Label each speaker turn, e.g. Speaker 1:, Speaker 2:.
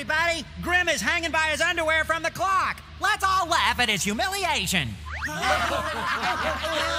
Speaker 1: everybody! Grim is hanging by his underwear from the clock! Let's all laugh at his humiliation!